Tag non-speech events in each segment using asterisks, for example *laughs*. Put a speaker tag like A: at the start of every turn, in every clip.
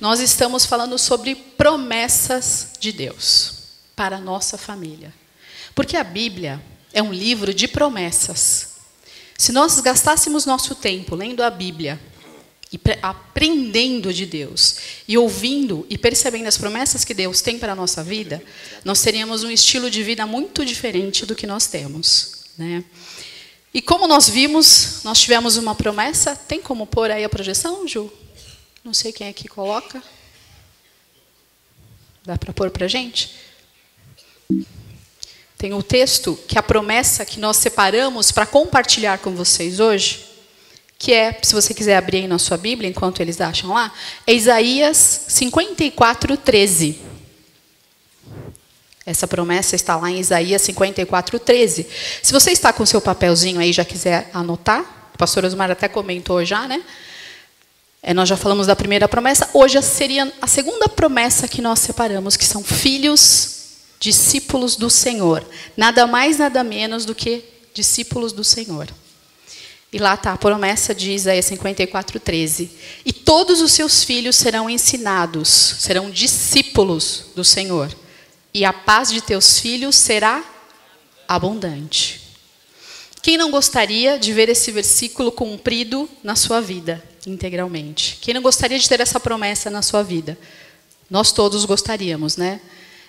A: nós estamos falando sobre promessas de Deus para a nossa família. Porque a Bíblia é um livro de promessas. Se nós gastássemos nosso tempo lendo a Bíblia e aprendendo de Deus e ouvindo e percebendo as promessas que Deus tem para a nossa vida, nós teríamos um estilo de vida muito diferente do que nós temos. Né? E como nós vimos, nós tivemos uma promessa. Tem como pôr aí a projeção, Ju? Não sei quem aqui coloca. Dá para pôr para gente? Tem o texto que é a promessa que nós separamos para compartilhar com vocês hoje, que é, se você quiser abrir aí na sua Bíblia, enquanto eles acham lá, é Isaías 54, 13. Essa promessa está lá em Isaías 54, 13. Se você está com seu papelzinho aí já quiser anotar, o pastor Osmar até comentou já, né? É, nós já falamos da primeira promessa, hoje seria a segunda promessa que nós separamos, que são filhos discípulos do Senhor. Nada mais, nada menos do que discípulos do Senhor. E lá está a promessa de Isaías 54, 13. E todos os seus filhos serão ensinados, serão discípulos do Senhor. E a paz de teus filhos será abundante. Quem não gostaria de ver esse versículo cumprido na sua vida, integralmente? Quem não gostaria de ter essa promessa na sua vida? Nós todos gostaríamos, né?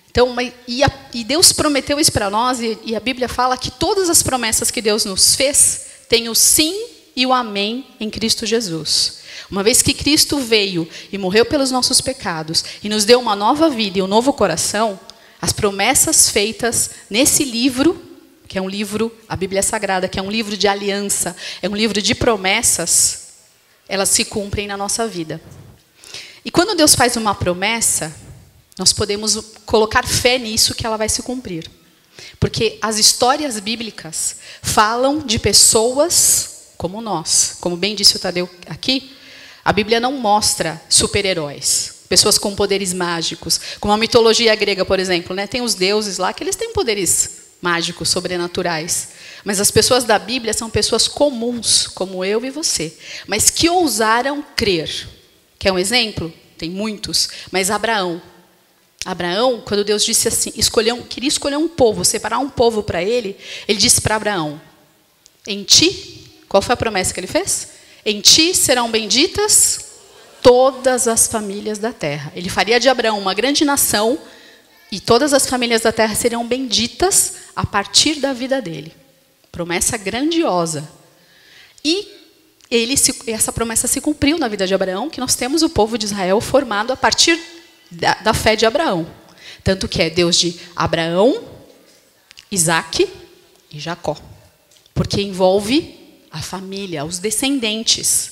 A: Então, e, a, e Deus prometeu isso para nós, e, e a Bíblia fala que todas as promessas que Deus nos fez têm o sim e o amém em Cristo Jesus. Uma vez que Cristo veio e morreu pelos nossos pecados e nos deu uma nova vida e um novo coração, as promessas feitas nesse livro, que é um livro, a Bíblia Sagrada, que é um livro de aliança, é um livro de promessas, elas se cumprem na nossa vida. E quando Deus faz uma promessa, nós podemos colocar fé nisso que ela vai se cumprir. Porque as histórias bíblicas falam de pessoas como nós. Como bem disse o Tadeu aqui, a Bíblia não mostra super-heróis, pessoas com poderes mágicos. Como a mitologia grega, por exemplo, né? tem os deuses lá que eles têm poderes mágicos, sobrenaturais. Mas as pessoas da Bíblia são pessoas comuns, como eu e você, mas que ousaram crer. Quer um exemplo? Tem muitos, mas Abraão Abraão, quando Deus disse assim, escolher um, queria escolher um povo, separar um povo para ele, ele disse para Abraão: Em ti, qual foi a promessa que ele fez? Em ti serão benditas todas as famílias da terra. Ele faria de Abraão uma grande nação e todas as famílias da terra seriam benditas a partir da vida dele. Promessa grandiosa. E ele essa promessa se cumpriu na vida de Abraão, que nós temos o povo de Israel formado a partir da, da fé de Abraão. Tanto que é Deus de Abraão, Isaac e Jacó. Porque envolve a família, os descendentes.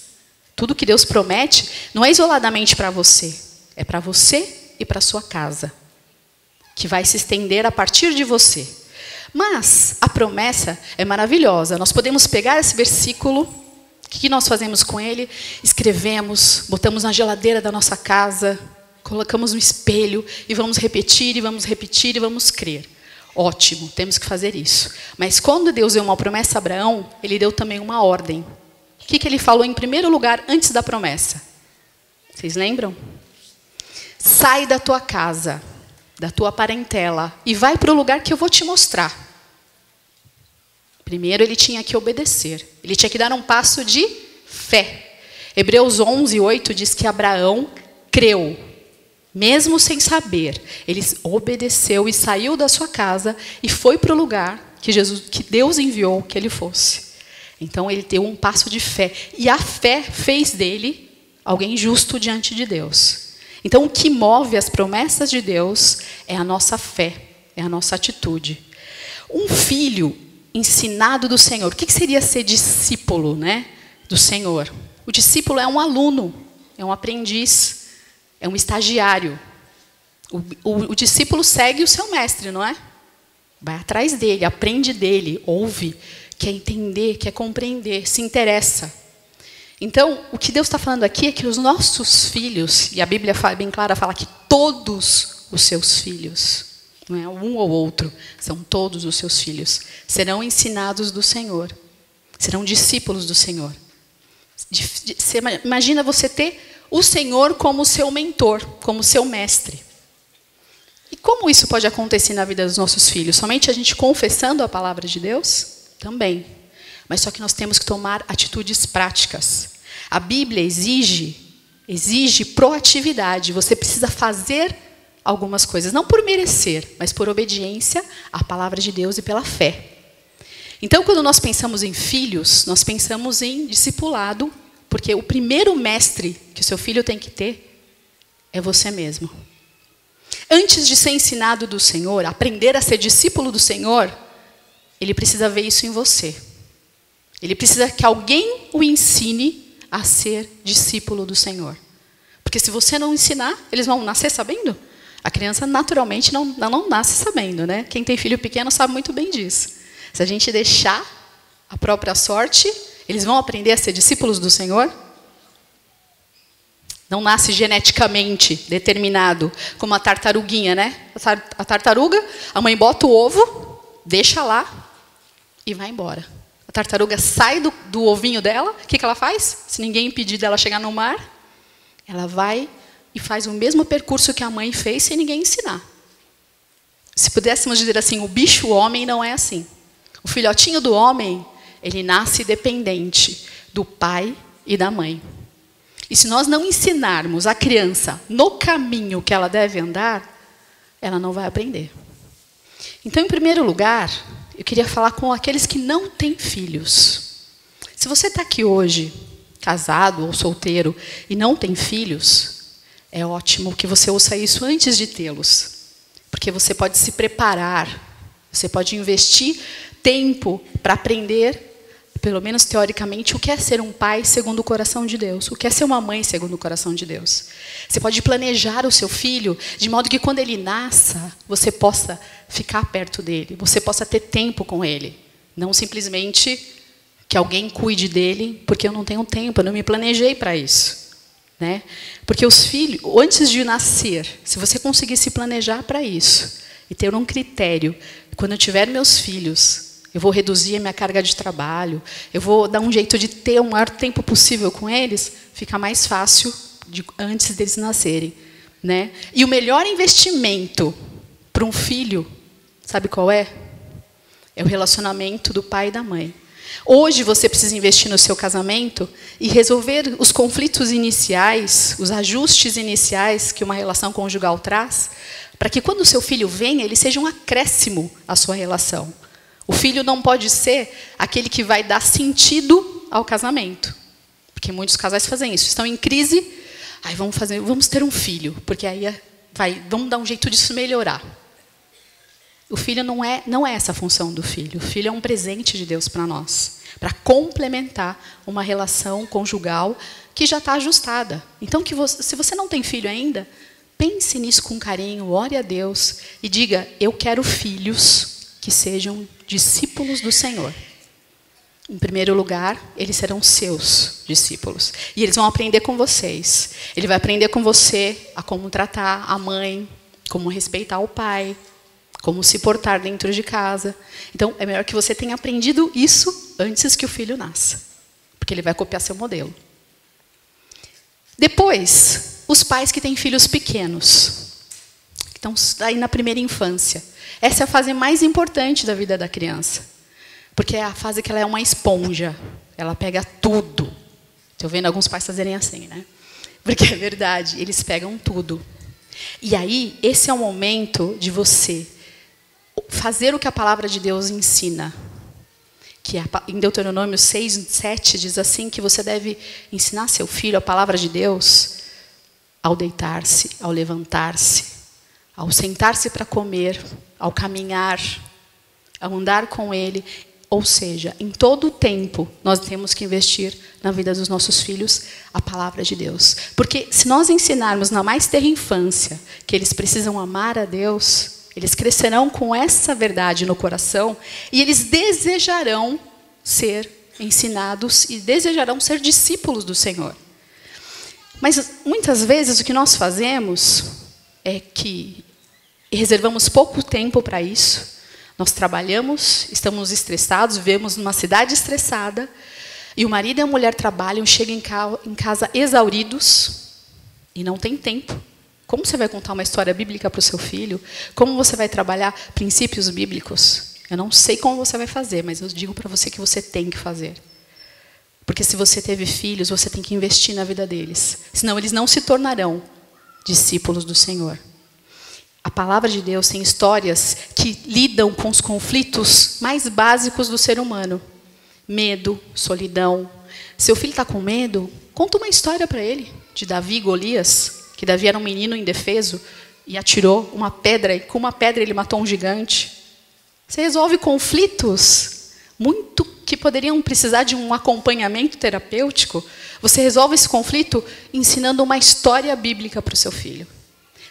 A: Tudo que Deus promete não é isoladamente para você, é para você e para sua casa, que vai se estender a partir de você. Mas a promessa é maravilhosa. Nós podemos pegar esse versículo, o que nós fazemos com ele? Escrevemos, botamos na geladeira da nossa casa, colocamos no espelho e vamos repetir e vamos repetir e vamos crer. Ótimo, temos que fazer isso. Mas quando Deus deu uma promessa a Abraão, ele deu também uma ordem. O que, que ele falou em primeiro lugar antes da promessa? Vocês lembram? Sai da tua casa, da tua parentela e vai para o lugar que eu vou te mostrar. Primeiro ele tinha que obedecer. Ele tinha que dar um passo de fé. Hebreus 11, 8 diz que Abraão creu mesmo sem saber, ele obedeceu e saiu da sua casa e foi para o lugar que Jesus, que Deus enviou que ele fosse. Então ele deu um passo de fé e a fé fez dele alguém justo diante de Deus. Então o que move as promessas de Deus é a nossa fé, é a nossa atitude. Um filho ensinado do Senhor. O que seria ser discípulo, né, do Senhor? O discípulo é um aluno, é um aprendiz é um estagiário. O, o, o, discípulo segue o seu mestre, não é? Vai atrás dele, aprende dele, ouve, quer entender, quer compreender, se interessa. Então, o que Deus está falando aqui é que os nossos filhos, e a Bíblia fala, bem clara fala que todos os seus filhos, não é um ou outro, são todos os seus filhos, serão ensinados do Senhor, serão discípulos do Senhor. Imagina você ter o Senhor como seu mentor, como seu mestre. E como isso pode acontecer na vida dos nossos filhos? Somente a gente confessando a palavra de Deus? Também. Mas só que nós temos que tomar atitudes práticas. A Bíblia exige exige proatividade. Você precisa fazer algumas coisas, não por merecer, mas por obediência à palavra de Deus e pela fé. Então, quando nós pensamos em filhos, nós pensamos em discipulado, porque o primeiro mestre que o seu filho tem que ter é você mesmo. Antes de ser ensinado do Senhor, aprender a ser discípulo do Senhor, ele precisa ver isso em você. Ele precisa que alguém o ensine a ser discípulo do Senhor. Porque se você não ensinar, eles vão nascer sabendo? A criança naturalmente não, não nasce sabendo, né? Quem tem filho pequeno sabe muito bem disso. Se a gente deixar a própria sorte, eles vão aprender a ser discípulos do Senhor? Não nasce geneticamente determinado, como a tartaruguinha, né? A tartaruga, a mãe bota o ovo, deixa lá e vai embora. Tartaruga sai do, do ovinho dela, o que, que ela faz? Se ninguém impedir dela chegar no mar, ela vai e faz o mesmo percurso que a mãe fez sem ninguém ensinar. Se pudéssemos dizer assim, o bicho homem não é assim. O filhotinho do homem, ele nasce dependente do pai e da mãe. E se nós não ensinarmos a criança no caminho que ela deve andar, ela não vai aprender. Então, em primeiro lugar, eu queria falar com aqueles que não têm filhos. Se você está aqui hoje, casado ou solteiro, e não tem filhos, é ótimo que você ouça isso antes de tê-los. Porque você pode se preparar, você pode investir tempo para aprender pelo menos teoricamente, o que é ser um pai segundo o coração de Deus, o que é ser uma mãe segundo o coração de Deus. Você pode planejar o seu filho de modo que quando ele nasça, você possa ficar perto dele, você possa ter tempo com ele, não simplesmente que alguém cuide dele, porque eu não tenho tempo, eu não me planejei para isso. Né? Porque os filhos, antes de nascer, se você conseguir se planejar para isso e ter um critério, quando eu tiver meus filhos, eu vou reduzir a minha carga de trabalho, eu vou dar um jeito de ter o maior tempo possível com eles, fica mais fácil de, antes deles nascerem. Né? E o melhor investimento para um filho, sabe qual é? É o relacionamento do pai e da mãe. Hoje você precisa investir no seu casamento e resolver os conflitos iniciais, os ajustes iniciais que uma relação conjugal traz, para que quando o seu filho venha, ele seja um acréscimo à sua relação. O filho não pode ser aquele que vai dar sentido ao casamento. Porque muitos casais fazem isso. Estão em crise, aí vamos fazer, vamos ter um filho, porque aí é, vai, vamos dar um jeito disso melhorar. O filho não é, não é essa a função do filho. O filho é um presente de Deus para nós, para complementar uma relação conjugal que já está ajustada. Então, que você, se você não tem filho ainda, pense nisso com carinho, ore a Deus e diga: eu quero filhos que sejam discípulos do Senhor. Em primeiro lugar, eles serão seus discípulos. E eles vão aprender com vocês. Ele vai aprender com você a como tratar a mãe, como respeitar o pai, como se portar dentro de casa. Então, é melhor que você tenha aprendido isso antes que o filho nasça, porque ele vai copiar seu modelo. Depois, os pais que têm filhos pequenos, que estão aí na primeira infância. Essa é a fase mais importante da vida da criança. Porque é a fase que ela é uma esponja. Ela pega tudo. Estou vendo alguns pais fazerem assim, né? Porque é verdade, eles pegam tudo. E aí, esse é o momento de você fazer o que a palavra de Deus ensina. Que é em Deuteronômio 6, 7 diz assim que você deve ensinar seu filho a palavra de Deus ao deitar-se, ao levantar-se, ao sentar-se para comer, ao caminhar, ao andar com Ele. Ou seja, em todo o tempo, nós temos que investir na vida dos nossos filhos a palavra de Deus. Porque se nós ensinarmos na mais terra infância que eles precisam amar a Deus, eles crescerão com essa verdade no coração e eles desejarão ser ensinados e desejarão ser discípulos do Senhor. Mas muitas vezes o que nós fazemos é que e reservamos pouco tempo para isso. Nós trabalhamos, estamos estressados, vivemos numa cidade estressada, e o marido e a mulher trabalham, chegam em casa exauridos, e não tem tempo. Como você vai contar uma história bíblica para o seu filho? Como você vai trabalhar princípios bíblicos? Eu não sei como você vai fazer, mas eu digo para você que você tem que fazer. Porque se você teve filhos, você tem que investir na vida deles. Senão eles não se tornarão discípulos do Senhor. A palavra de Deus tem histórias que lidam com os conflitos mais básicos do ser humano: medo, solidão. Seu filho está com medo? Conta uma história para ele de Davi e Golias, que Davi era um menino indefeso e atirou uma pedra e com uma pedra ele matou um gigante. Você resolve conflitos muito que poderiam precisar de um acompanhamento terapêutico. Você resolve esse conflito ensinando uma história bíblica para o seu filho.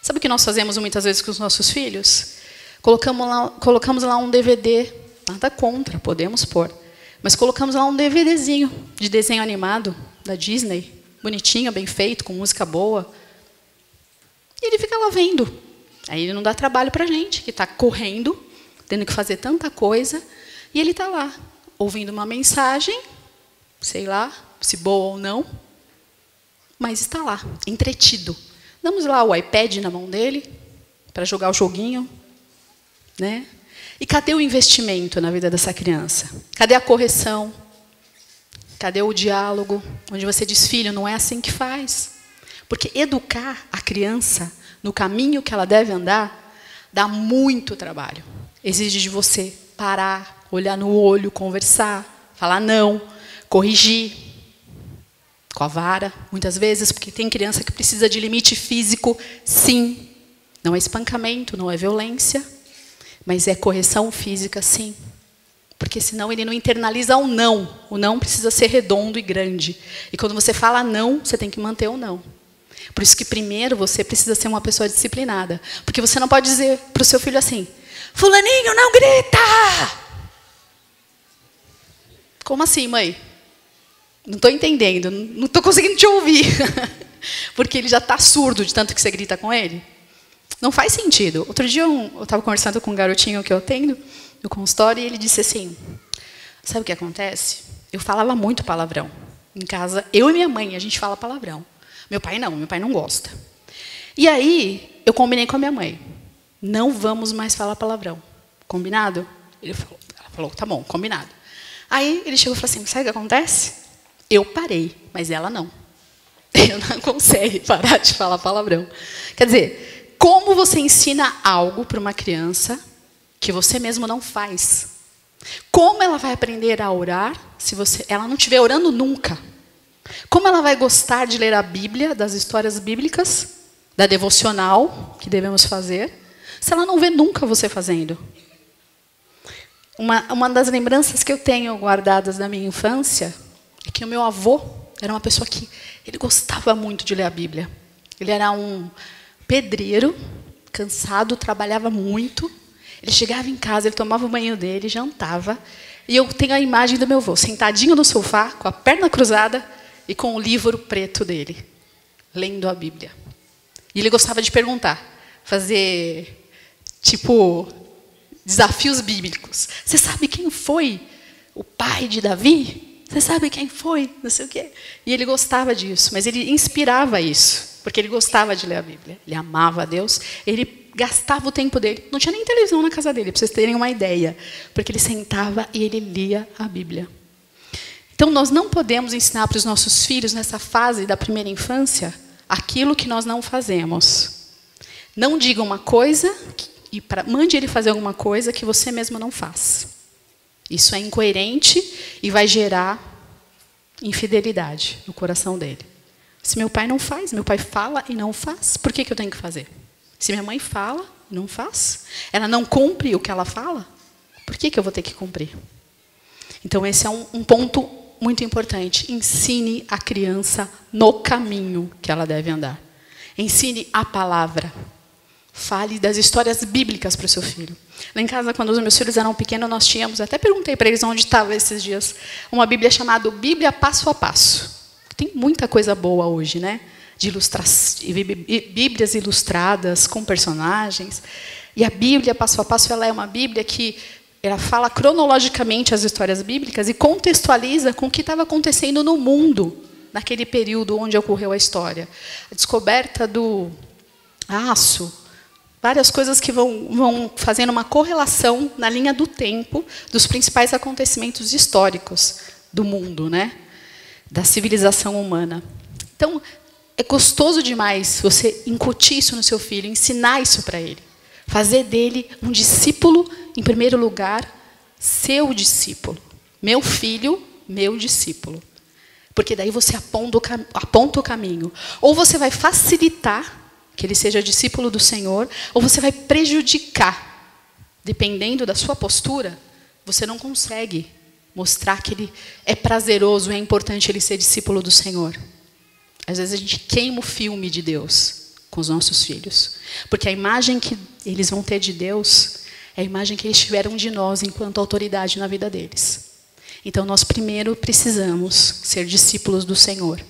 A: Sabe o que nós fazemos muitas vezes com os nossos filhos? Colocamos lá, colocamos lá um DVD, nada contra, podemos pôr. Mas colocamos lá um DVDzinho de desenho animado da Disney, bonitinho, bem feito, com música boa. E ele fica lá vendo. Aí ele não dá trabalho para a gente, que está correndo, tendo que fazer tanta coisa, e ele está lá, ouvindo uma mensagem, sei lá, se boa ou não, mas está lá, entretido. Damos lá o iPad na mão dele para jogar o joguinho, né? E cadê o investimento na vida dessa criança? Cadê a correção? Cadê o diálogo? Onde você diz, filho, não é assim que faz. Porque educar a criança no caminho que ela deve andar dá muito trabalho. Exige de você parar, olhar no olho, conversar, falar não, corrigir, com a vara, muitas vezes, porque tem criança que precisa de limite físico, sim. Não é espancamento, não é violência, mas é correção física, sim. Porque senão ele não internaliza o não. O não precisa ser redondo e grande. E quando você fala não, você tem que manter o não. Por isso que primeiro você precisa ser uma pessoa disciplinada. Porque você não pode dizer para o seu filho assim: Fulaninho, não grita! Como assim, mãe? Não estou entendendo, não estou conseguindo te ouvir. *laughs* Porque ele já está surdo de tanto que você grita com ele. Não faz sentido. Outro dia eu estava conversando com um garotinho que eu tenho no consultório e ele disse assim: Sabe o que acontece? Eu falava muito palavrão. Em casa, eu e minha mãe, a gente fala palavrão. Meu pai não, meu pai não gosta. E aí, eu combinei com a minha mãe: Não vamos mais falar palavrão. Combinado? Ele falou, ela falou: Tá bom, combinado. Aí ele chegou e falou assim: Sabe o que acontece? Eu parei, mas ela não. *laughs* Ela não consegue parar de falar palavrão. Quer dizer, como você ensina algo para uma criança que você mesmo não faz? Como ela vai aprender a orar se você, ela não estiver orando nunca? Como ela vai gostar de ler a Bíblia, das histórias bíblicas, da devocional que devemos fazer, se ela não vê nunca você fazendo? Uma, uma das lembranças que eu tenho guardadas da minha infância que o meu avô era uma pessoa que ele gostava muito de ler a Bíblia. Ele era um pedreiro, cansado, trabalhava muito. Ele chegava em casa, ele tomava o banho dele, jantava. E eu tenho a imagem do meu avô, sentadinho no sofá, com a perna cruzada e com o livro preto dele, lendo a Bíblia. E ele gostava de perguntar, fazer, tipo, desafios bíblicos. Você sabe quem foi o pai de Davi? Você sabe quem foi? Não sei o quê. E ele gostava disso, mas ele inspirava isso, porque ele gostava de ler a Bíblia. Ele amava a Deus, ele gastava o tempo dele. Não tinha nem televisão na casa dele, para vocês terem uma ideia, porque ele sentava e ele lia a Bíblia. Então, nós não podemos ensinar para os nossos filhos, nessa fase da primeira infância, aquilo que nós não fazemos. Não diga uma coisa e pra, mande ele fazer alguma coisa que você mesmo não faz. Isso é incoerente e vai gerar infidelidade no coração dele. Se meu pai não faz, meu pai fala e não faz, por que, que eu tenho que fazer? Se minha mãe fala e não faz, ela não cumpre o que ela fala, por que, que eu vou ter que cumprir? Então, esse é um, um ponto muito importante. Ensine a criança no caminho que ela deve andar. Ensine a palavra. Fale das histórias bíblicas para o seu filho. Lá em casa, quando os meus filhos eram pequenos, nós tínhamos, até perguntei para eles onde estava esses dias, uma Bíblia chamada Bíblia Passo a Passo. Tem muita coisa boa hoje, né? De ilustra Bíblias ilustradas com personagens. E a Bíblia Passo a Passo ela é uma Bíblia que ela fala cronologicamente as histórias bíblicas e contextualiza com o que estava acontecendo no mundo naquele período onde ocorreu a história. A descoberta do aço, várias coisas que vão, vão fazendo uma correlação na linha do tempo dos principais acontecimentos históricos do mundo, né? da civilização humana. Então, é gostoso demais você incutir isso no seu filho, ensinar isso para ele. Fazer dele um discípulo, em primeiro lugar, seu discípulo. Meu filho, meu discípulo. Porque daí você aponta o, aponta o caminho. Ou você vai facilitar que ele seja discípulo do Senhor, ou você vai prejudicar. Dependendo da sua postura, você não consegue mostrar que ele é prazeroso, é importante ele ser discípulo do Senhor. Às vezes a gente queima o filme de Deus com os nossos filhos, porque a imagem que eles vão ter de Deus é a imagem que eles tiveram de nós enquanto autoridade na vida deles. Então nós primeiro precisamos ser discípulos do Senhor,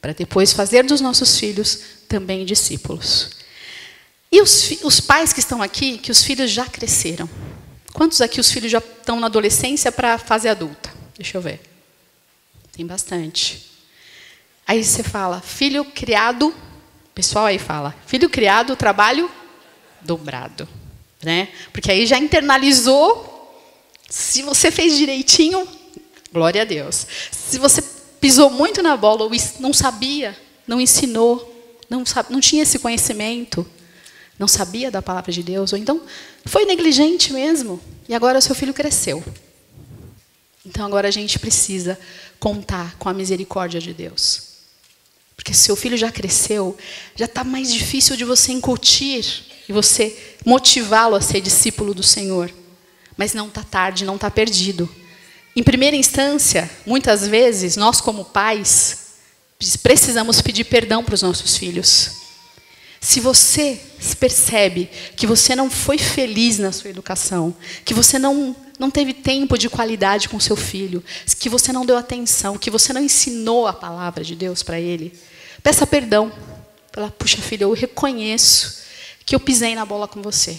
A: para depois fazer dos nossos filhos também discípulos. E os, os pais que estão aqui, que os filhos já cresceram. Quantos aqui os filhos já estão na adolescência para a fase adulta? Deixa eu ver. Tem bastante. Aí você fala, filho criado, pessoal aí fala, filho criado, trabalho dobrado. Né? Porque aí já internalizou, se você fez direitinho, glória a Deus. Se você pisou muito na bola ou não sabia, não ensinou, não, sabe, não tinha esse conhecimento, não sabia da palavra de Deus, ou então foi negligente mesmo, e agora seu filho cresceu. Então agora a gente precisa contar com a misericórdia de Deus. Porque se seu filho já cresceu, já está mais difícil de você incutir e você motivá-lo a ser discípulo do Senhor. Mas não está tarde, não está perdido. Em primeira instância, muitas vezes, nós como pais, precisamos pedir perdão para os nossos filhos. Se você percebe que você não foi feliz na sua educação, que você não, não teve tempo de qualidade com seu filho, que você não deu atenção, que você não ensinou a palavra de Deus para ele, peça perdão. Fala, puxa filho, eu reconheço que eu pisei na bola com você.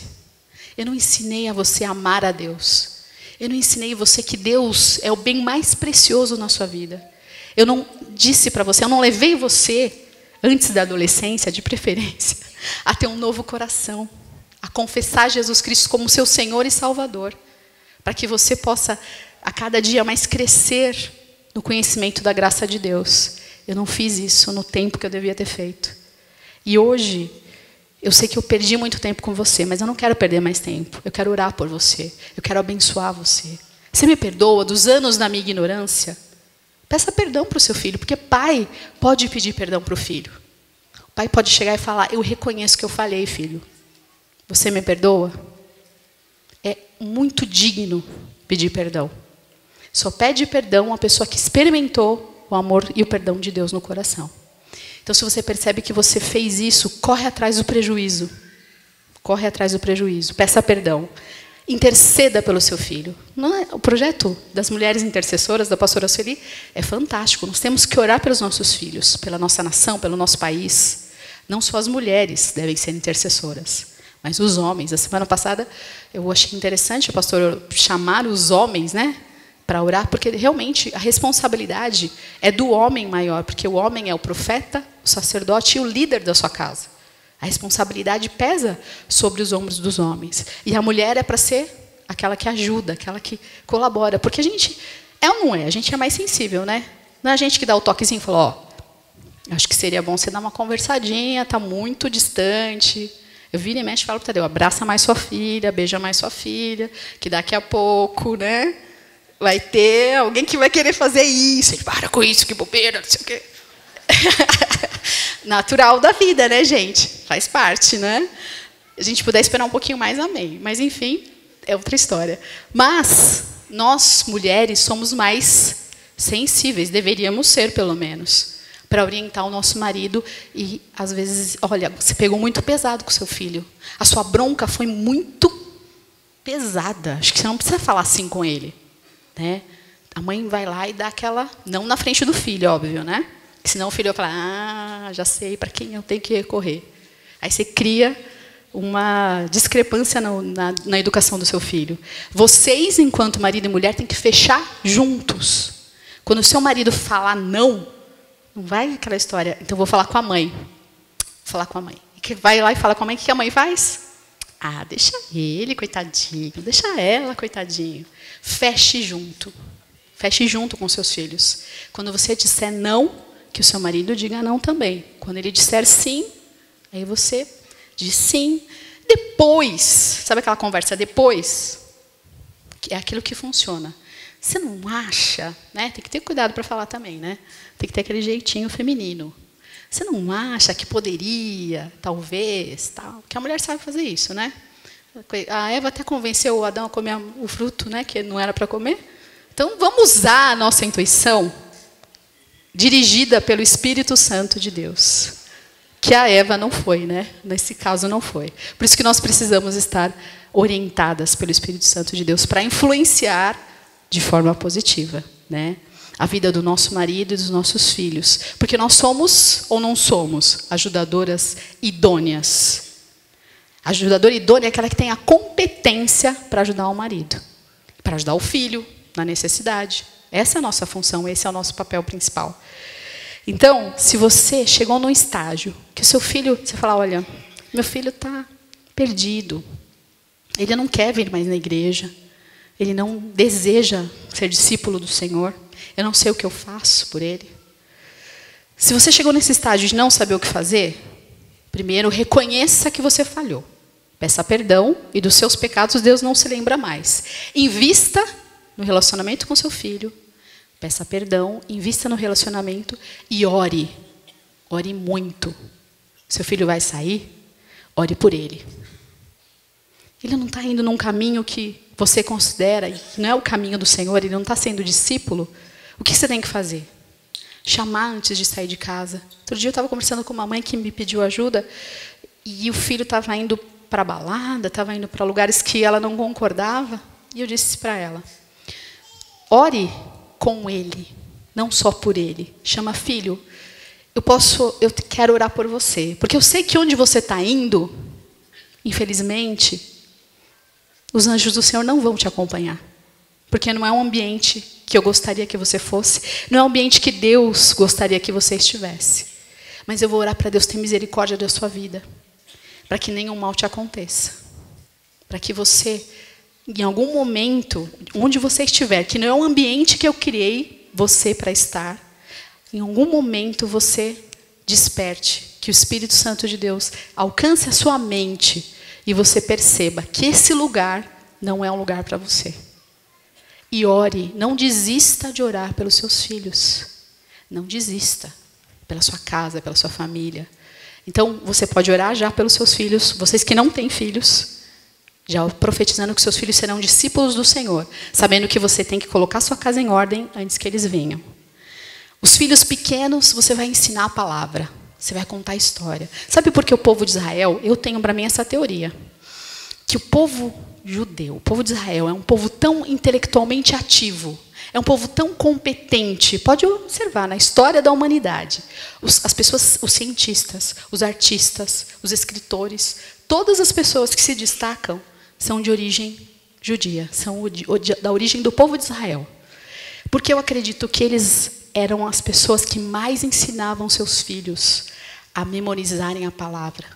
A: Eu não ensinei a você amar a Deus. Eu não ensinei você que Deus é o bem mais precioso na sua vida. Eu não disse para você, eu não levei você antes da adolescência, de preferência, *laughs* a ter um novo coração, a confessar Jesus Cristo como seu Senhor e Salvador, para que você possa a cada dia mais crescer no conhecimento da graça de Deus. Eu não fiz isso no tempo que eu devia ter feito. E hoje, eu sei que eu perdi muito tempo com você, mas eu não quero perder mais tempo. Eu quero orar por você. Eu quero abençoar você. Você me perdoa dos anos da minha ignorância? Peça perdão para o seu filho, porque pai pode pedir perdão para o filho. O pai pode chegar e falar: Eu reconheço que eu falhei, filho. Você me perdoa? É muito digno pedir perdão. Só pede perdão a pessoa que experimentou o amor e o perdão de Deus no coração. Então, se você percebe que você fez isso, corre atrás do prejuízo. Corre atrás do prejuízo. Peça perdão interceda pelo seu filho. É, o projeto das mulheres intercessoras da pastora Sueli é fantástico. Nós temos que orar pelos nossos filhos, pela nossa nação, pelo nosso país. Não só as mulheres devem ser intercessoras, mas os homens. A semana passada eu achei interessante o pastor chamar os homens, né, para orar, porque realmente a responsabilidade é do homem maior, porque o homem é o profeta, o sacerdote e o líder da sua casa. A responsabilidade pesa sobre os ombros dos homens. E a mulher é para ser aquela que ajuda, aquela que colabora. Porque a gente é ou não é? A gente é mais sensível, né? Não é a gente que dá o toquezinho e fala, ó, oh, acho que seria bom você dar uma conversadinha, está muito distante. Eu viro e mexe e falo para Tadeu, abraça mais sua filha, beija mais sua filha, que daqui a pouco, né? Vai ter alguém que vai querer fazer isso. Ele, para com isso, que bobeira, não sei o quê. *laughs* Natural da vida, né, gente? Faz parte, né? A gente puder esperar um pouquinho mais, amém. Mas, enfim, é outra história. Mas, nós, mulheres, somos mais sensíveis, deveríamos ser, pelo menos, para orientar o nosso marido. E, às vezes, olha, você pegou muito pesado com seu filho. A sua bronca foi muito pesada. Acho que você não precisa falar assim com ele. Né? A mãe vai lá e dá aquela. Não na frente do filho, óbvio, né? Senão o filho vai falar, ah, já sei para quem eu tenho que recorrer. Aí você cria uma discrepância na, na, na, educação do seu filho. Vocês, enquanto marido e mulher, têm que fechar juntos. Quando o seu marido falar não, Não vai aquela história. Então vou falar com a mãe. Vou falar com a mãe. Vai lá e fala com a mãe. O que a mãe faz? Ah, deixa ele, coitadinho. Deixa ela, coitadinho. Feche junto. Feche junto com seus filhos. Quando você disser não, que o seu marido diga não também. Quando ele disser sim, aí você diz sim. Depois, sabe aquela conversa depois? É aquilo que funciona. Você não acha, né? Tem que ter cuidado para falar também, né? Tem que ter aquele jeitinho feminino. Você não acha que poderia, talvez, tal? Que a mulher sabe fazer isso, né? A Eva até convenceu o Adão a comer o fruto, né? Que não era para comer. Então vamos usar a nossa intuição, dirigida pelo Espírito Santo de Deus, que a Eva não foi, né? Nesse caso não foi. Por isso que nós precisamos estar orientadas pelo Espírito Santo de Deus para influenciar de forma positiva, né? A vida do nosso marido e dos nossos filhos, porque nós somos ou não somos ajudadoras idôneas. A ajudadora idônea é aquela que tem a competência para ajudar o marido, para ajudar o filho na necessidade. Essa é a nossa função, esse é o nosso papel principal. Então, se você chegou num estágio que o seu filho, você fala, olha, meu filho está perdido, ele não quer vir mais na igreja, ele não deseja ser discípulo do Senhor. Eu não sei o que eu faço por ele. Se você chegou nesse estágio de não saber o que fazer, primeiro reconheça que você falhou. Peça perdão e dos seus pecados Deus não se lembra mais. Invista no relacionamento com seu filho. Peça perdão, invista no relacionamento e ore. Ore muito. Seu filho vai sair, ore por ele. Ele não está indo num caminho que você considera que não é o caminho do Senhor, ele não está sendo discípulo, o que você tem que fazer? Chamar antes de sair de casa. Outro dia eu estava conversando com uma mãe que me pediu ajuda e o filho estava indo para balada, estava indo para lugares que ela não concordava. E eu disse para ela: ore com ele, não só por ele. Chama filho. Eu posso, eu quero orar por você, porque eu sei que onde você está indo, infelizmente, os anjos do Senhor não vão te acompanhar. Porque não é um ambiente que eu gostaria que você fosse, não é um ambiente que Deus gostaria que você estivesse. Mas eu vou orar para Deus ter misericórdia da sua vida, para que nenhum mal te aconteça. Para que você, em algum momento, onde você estiver, que não é um ambiente que eu criei você para estar, em algum momento você desperte, que o Espírito Santo de Deus alcance a sua mente e você perceba que esse lugar não é um lugar para você. E ore, não desista de orar pelos seus filhos. Não desista pela sua casa, pela sua família. Então, você pode orar já pelos seus filhos, vocês que não têm filhos, já profetizando que seus filhos serão discípulos do Senhor, sabendo que você tem que colocar sua casa em ordem antes que eles venham. Os filhos pequenos, você vai ensinar a palavra. Você vai contar a história. Sabe por que o povo de Israel, eu tenho para mim essa teoria, que o povo judeu, o povo de Israel é um povo tão intelectualmente ativo, é um povo tão competente. Pode observar na história da humanidade, os, as pessoas, os cientistas, os artistas, os escritores, todas as pessoas que se destacam são de origem judia, são da origem do povo de Israel. Porque eu acredito que eles eram as pessoas que mais ensinavam seus filhos a memorizarem a palavra.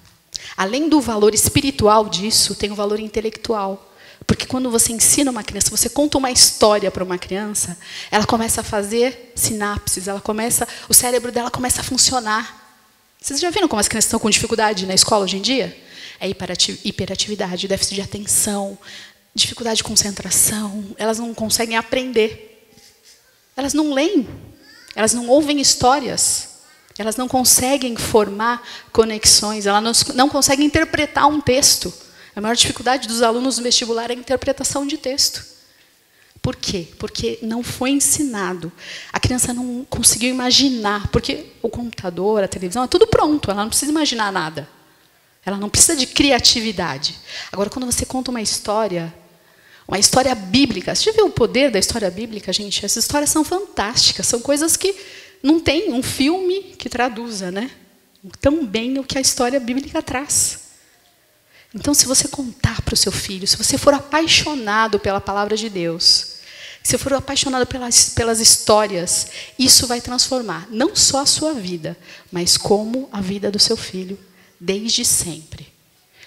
A: Além do valor espiritual disso, tem o valor intelectual. Porque quando você ensina uma criança, você conta uma história para uma criança, ela começa a fazer sinapses, ela começa, o cérebro dela começa a funcionar. Vocês já viram como as crianças estão com dificuldade na escola hoje em dia? É hiperatividade, déficit de atenção, dificuldade de concentração, elas não conseguem aprender. Elas não leem, elas não ouvem histórias. Elas não conseguem formar conexões, elas não, não conseguem interpretar um texto. A maior dificuldade dos alunos no vestibular é a interpretação de texto. Por quê? Porque não foi ensinado. A criança não conseguiu imaginar, porque o computador, a televisão, é tudo pronto, ela não precisa imaginar nada. Ela não precisa de criatividade. Agora, quando você conta uma história, uma história bíblica. Você já viu o poder da história bíblica, gente? Essas histórias são fantásticas, são coisas que não tem um filme que traduza, né? Tão bem o que a história bíblica traz. Então, se você contar para o seu filho, se você for apaixonado pela palavra de Deus, se for apaixonado pelas, pelas histórias, isso vai transformar não só a sua vida, mas como a vida do seu filho, desde sempre.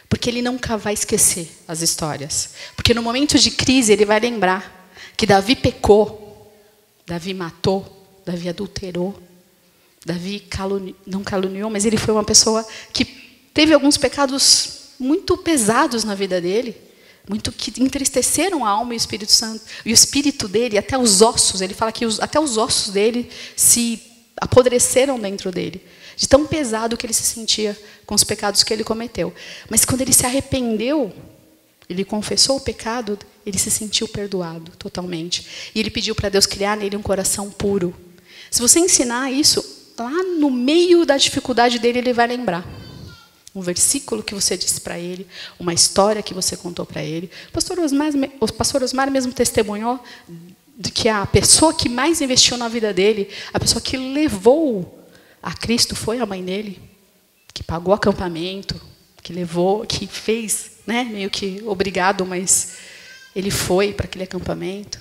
A: Porque ele nunca vai esquecer as histórias. Porque no momento de crise ele vai lembrar que Davi pecou, Davi matou, Davi adulterou, Davi caluni não caluniou, mas ele foi uma pessoa que teve alguns pecados muito pesados na vida dele, muito que entristeceram a alma e o Espírito Santo, e o espírito dele, até os ossos, ele fala que os, até os ossos dele se apodreceram dentro dele, de tão pesado que ele se sentia com os pecados que ele cometeu. Mas quando ele se arrependeu, ele confessou o pecado, ele se sentiu perdoado totalmente. E ele pediu para Deus criar nele um coração puro. Se você ensinar isso, lá no meio da dificuldade dele, ele vai lembrar. Um versículo que você disse para ele, uma história que você contou para ele. O pastor, Osmar, o pastor Osmar mesmo testemunhou de que a pessoa que mais investiu na vida dele, a pessoa que levou a Cristo foi a mãe dele, que pagou acampamento, que levou, que fez, né, meio que obrigado, mas ele foi para aquele acampamento.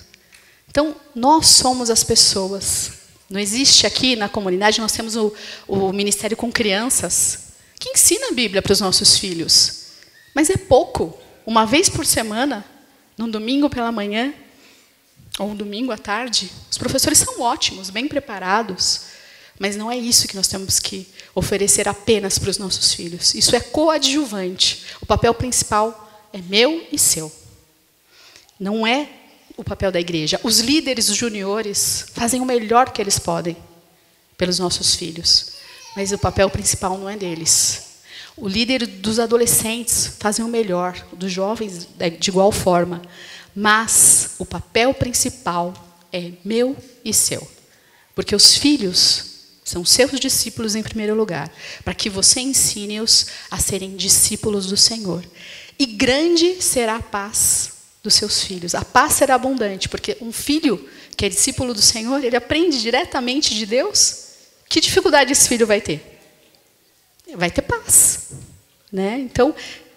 A: Então, nós somos as pessoas não existe aqui na comunidade, nós temos o, o ministério com crianças, que ensina a Bíblia para os nossos filhos. Mas é pouco. Uma vez por semana, num domingo pela manhã, ou um domingo à tarde, os professores são ótimos, bem preparados, mas não é isso que nós temos que oferecer apenas para os nossos filhos. Isso é coadjuvante. O papel principal é meu e seu. Não é o papel da igreja. Os líderes os juniores fazem o melhor que eles podem pelos nossos filhos, mas o papel principal não é deles. O líder dos adolescentes fazem o melhor, dos jovens de igual forma, mas o papel principal é meu e seu. Porque os filhos são seus discípulos em primeiro lugar, para que você ensine-os a serem discípulos do Senhor. E grande será a paz dos seus filhos. A paz será abundante, porque um filho que é discípulo do Senhor, ele aprende diretamente de Deus. Que dificuldade esse filho vai ter? Vai ter paz. Né? Então,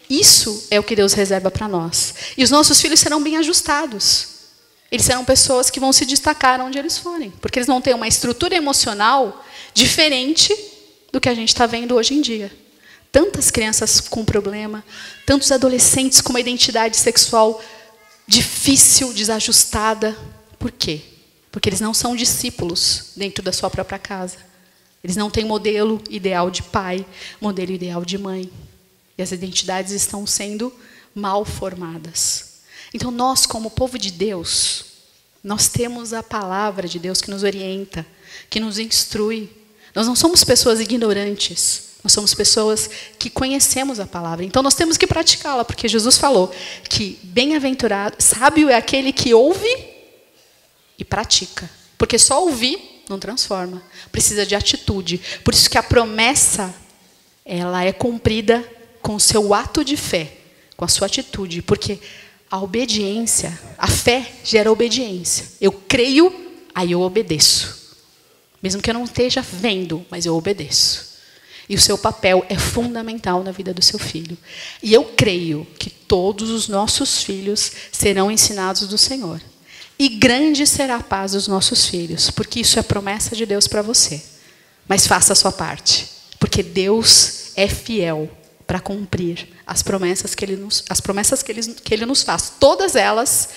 A: isso é o que Deus reserva para nós. E os nossos filhos serão bem ajustados. Eles serão pessoas que vão se destacar onde eles forem, porque eles vão ter uma estrutura emocional diferente do que a gente está vendo hoje em dia. Tantas crianças com problema, tantos adolescentes com uma identidade sexual difícil, desajustada. Por quê? Porque eles não são discípulos dentro da sua própria casa. Eles não têm modelo ideal de pai, modelo ideal de mãe. E as identidades estão sendo mal formadas. Então, nós, como povo de Deus, nós temos a palavra de Deus que nos orienta, que nos instrui. Nós não somos pessoas ignorantes. Nós somos pessoas que conhecemos a palavra. Então nós temos que praticá-la, porque Jesus falou que bem-aventurado, sábio é aquele que ouve e pratica. Porque só ouvir não transforma. Precisa de atitude. Por isso que a promessa ela é cumprida com o seu ato de fé, com a sua atitude, porque a obediência, a fé gera obediência. Eu creio, aí eu obedeço. Mesmo que eu não esteja vendo, mas eu obedeço. E o seu papel é fundamental na vida do seu filho. E eu creio que todos os nossos filhos serão ensinados do Senhor. E grande será a paz dos nossos filhos, porque isso é promessa de Deus para você. Mas faça a sua parte, porque Deus é fiel para cumprir as promessas que ele nos, as promessas que ele, que ele nos faz. Todas elas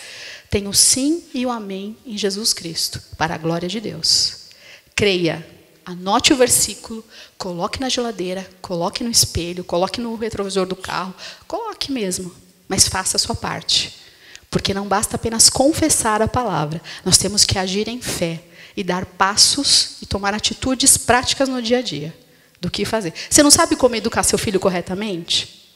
A: têm o sim e o amém em Jesus Cristo, para a glória de Deus. Creia Anote o versículo, coloque na geladeira, coloque no espelho, coloque no retrovisor do carro, coloque mesmo, mas faça a sua parte. Porque não basta apenas confessar a palavra, nós temos que agir em fé e dar passos e tomar atitudes práticas no dia a dia do que fazer. Você não sabe como educar seu filho corretamente?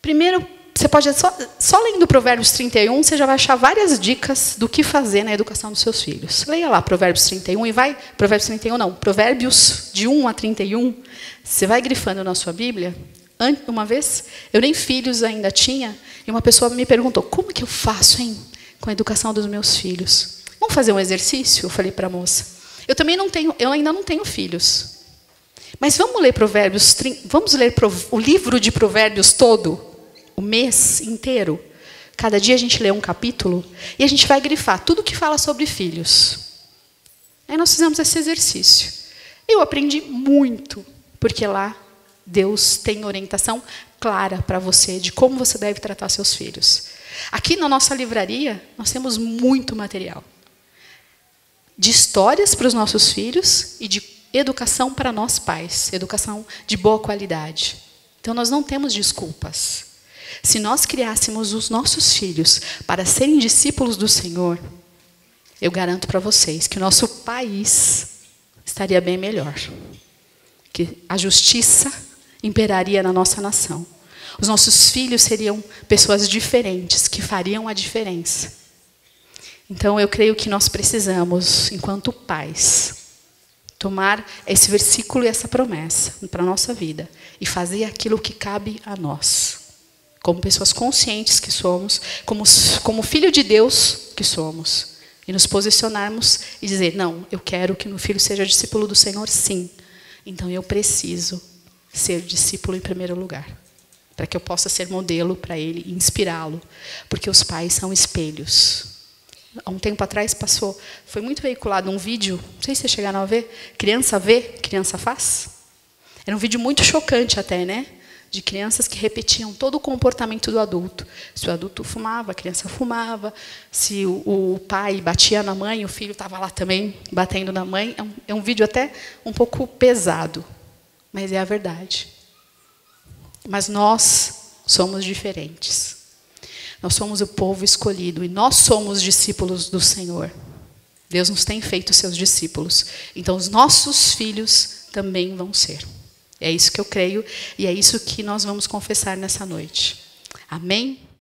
A: Primeiro, você pode, só, só lendo Provérbios 31, você já vai achar várias dicas do que fazer na educação dos seus filhos. Leia lá Provérbios 31 e vai. Provérbios 31 não, Provérbios de 1 a 31. Você vai grifando na sua Bíblia. Uma vez, eu nem filhos ainda tinha, e uma pessoa me perguntou: como que eu faço, hein, com a educação dos meus filhos? Vamos fazer um exercício? Eu falei para a moça. Eu também não tenho, eu ainda não tenho filhos. Mas vamos ler Provérbios, vamos ler o livro de Provérbios todo? O mês inteiro, Cada dia a gente lê um capítulo e a gente vai grifar tudo que fala sobre filhos. Aí nós fizemos esse exercício. Eu aprendi muito, porque lá Deus tem orientação clara para você de como você deve tratar seus filhos. Aqui na nossa livraria, nós temos muito material de histórias para os nossos filhos e de educação para nós pais, educação de boa qualidade. Então nós não temos desculpas. Se nós criássemos os nossos filhos para serem discípulos do Senhor, eu garanto para vocês que o nosso país estaria bem melhor. Que a justiça imperaria na nossa nação. Os nossos filhos seriam pessoas diferentes, que fariam a diferença. Então, eu creio que nós precisamos, enquanto pais, tomar esse versículo e essa promessa para a nossa vida e fazer aquilo que cabe a nós, como pessoas conscientes que somos, como, como filho de Deus que somos, e nos posicionarmos e dizer: não, eu quero que meu filho seja discípulo do Senhor, sim. Então eu preciso ser discípulo em primeiro lugar, para que eu possa ser modelo para ele inspirá-lo, porque os pais são espelhos. Há um tempo atrás passou, foi muito veiculado um vídeo, não sei se vocês chegaram a ver, criança vê, criança faz. Era um vídeo muito chocante até, né? De crianças que repetiam todo o comportamento do adulto. Se o adulto fumava, a criança fumava. Se o, o pai batia na mãe, o filho estava lá também batendo na mãe. É um, é um vídeo até um pouco pesado, mas é a verdade. Mas nós somos diferentes. Nós somos o povo escolhido e nós somos discípulos do Senhor. Deus nos tem feito seus discípulos. Então, os nossos filhos também vão ser. É isso que eu creio e é isso que nós vamos confessar nessa noite. Amém?